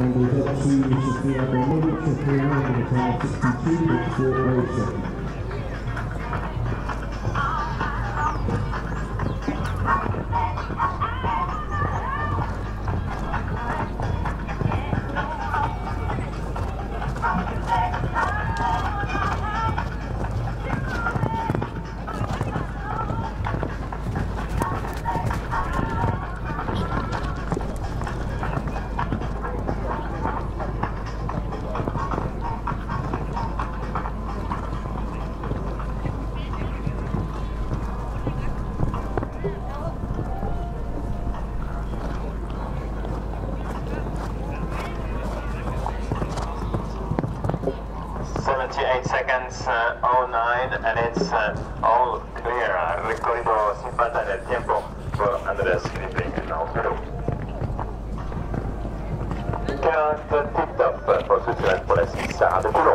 and we up to Sophia Bowman, which is the time 62, 54 seconds. 38 seconds, uh, 09, and it's uh, all clear. Uh, Recorrido sin falta en el tiempo for Andrés Gripping en Perú. Quedan tip-top posiciones por el 6 de Perú.